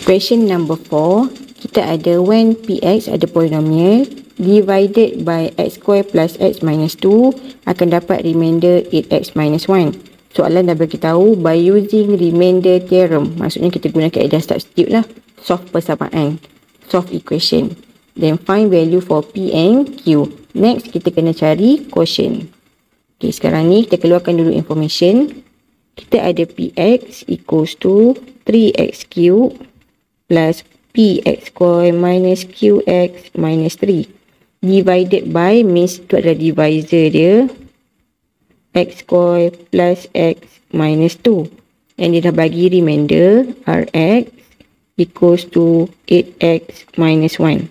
Question number 4. Kita ada when px ada polinomial divided by x square plus x minus 2 akan dapat remainder 8x minus 1. Soalan dah beritahu by using remainder theorem. Maksudnya kita guna kaedah substitute lah. Solve persamaan. Solve equation. Then find value for P and Q. Next kita kena cari quotient. Okay, sekarang ni kita keluarkan dulu information. Kita ada Px equals to 3x cube plus px square minus qx minus 3 divided by means tu adalah divisor dia x square plus x minus 2 and dia dah bagi remainder rx equals to 8x minus 1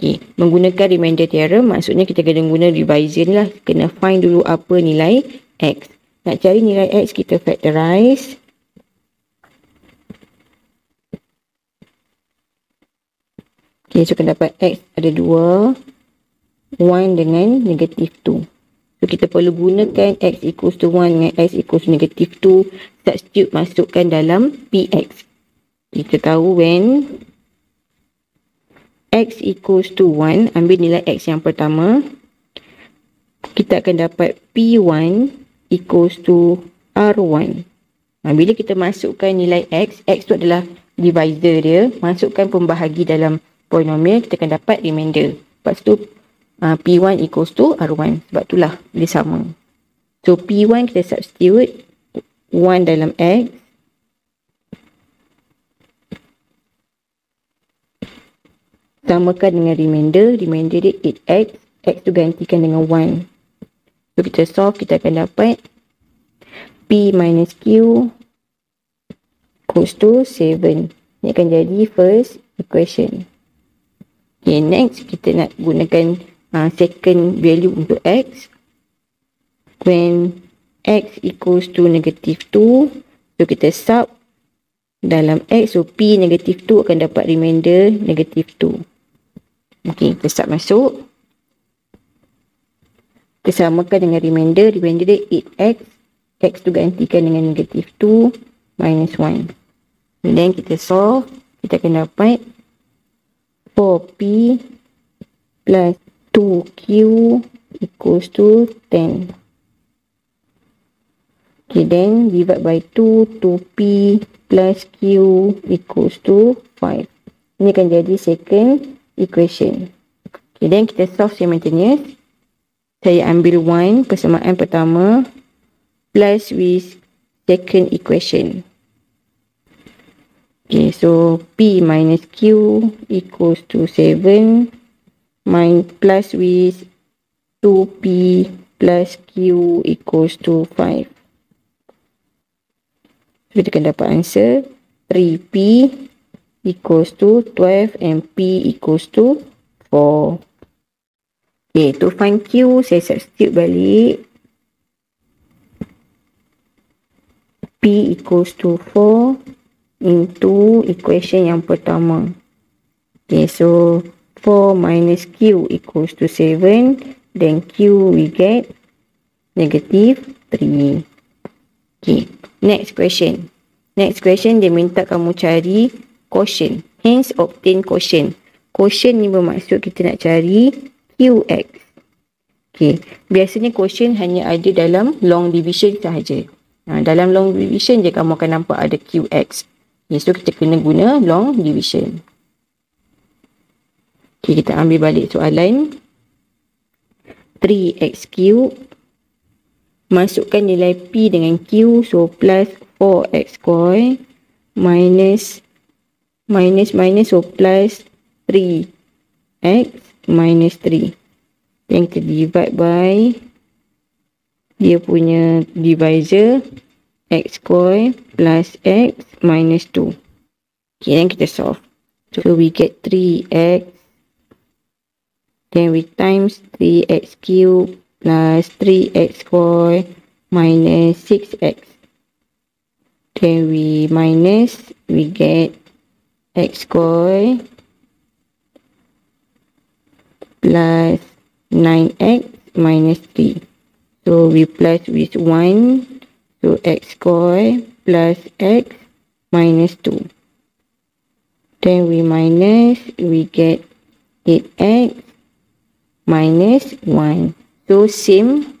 okay. menggunakan remainder theorem maksudnya kita kena guna divisor ni lah. Kena find dulu apa nilai x. Nak cari nilai x kita factorize Okay, so akan dapat X ada 2. 1 dengan negatif 2. So, kita perlu gunakan X equals to 1 dengan X equals negatif 2. Substitute masukkan dalam PX. Kita tahu when X equals to 1, ambil nilai X yang pertama. Kita akan dapat P1 equals to R1. Nah, bila kita masukkan nilai X, X tu adalah divisor dia. Masukkan pembahagi dalam polinomial kita akan dapat remainder. Lepas tu uh, P1 equals to R1. Sebab itulah dia sama. So P1 kita substitute 1 dalam X. Samakan dengan remainder. Remainder dia 8X. X tu gantikan dengan 1. So kita solve kita akan dapat P minus Q equals to 7. Ini akan jadi first equation. Okay, next kita nak gunakan uh, second value untuk x. When x equals to negative 2, so kita sub dalam x, so p negative 2 akan dapat remainder negative 2. Okay, kita sub masuk. Kita samakan dengan remainder, remainder dia 8x. x tu gantikan dengan negative 2 minus 1. And then kita solve, kita akan dapat 4p plus 2q equals to 10. Okay, then divide by 2, 2p plus q equals to 5. Ini akan jadi second equation. Okay, then kita solve simultaneous. Saya ambil 1 persamaan pertama plus with second equation. Okay, so P minus Q equals to 7 min plus with 2P plus Q equals to 5. So, kita akan dapat answer 3P equals to 12 and P equals to 4. Okay, to find Q, saya substitute balik. P equals to 4 into equation yang pertama. Okay, so 4 minus Q equals to 7. Then Q we get negative 3. Okay, next question. Next question dia minta kamu cari quotient. Hence obtain quotient. Quotient ni bermaksud kita nak cari QX. Okay, biasanya quotient hanya ada dalam long division sahaja. Ha, dalam long division je kamu akan nampak ada QX. Okay, so kita kena guna long division. Okay, kita ambil balik soalan. 3x cube. Masukkan nilai P dengan Q. So, plus 4x square. Minus. Minus, minus. So, plus 3x minus 3. Yang kita divide by. Dia punya divisor x square plus x minus 2. Okay, then kita solve. So, we get 3x. Then we times 3x cube plus 3x square minus 6x. Then we minus, we get x square plus 9x minus 3. So, we plus with 1 So, x square plus x minus 2. Then we minus, we get 8x minus 1. So same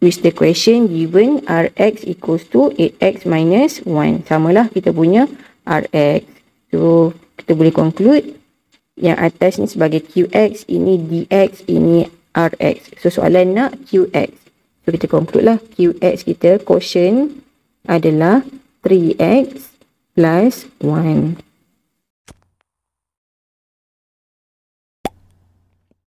with the question given Rx equals to 8x minus 1. Samalah kita punya Rx. So kita boleh conclude yang atas ni sebagai Qx, ini Dx, ini Rx. So soalan nak Qx. So kita conclude lah Qx kita quotient adalah 3x plus 1.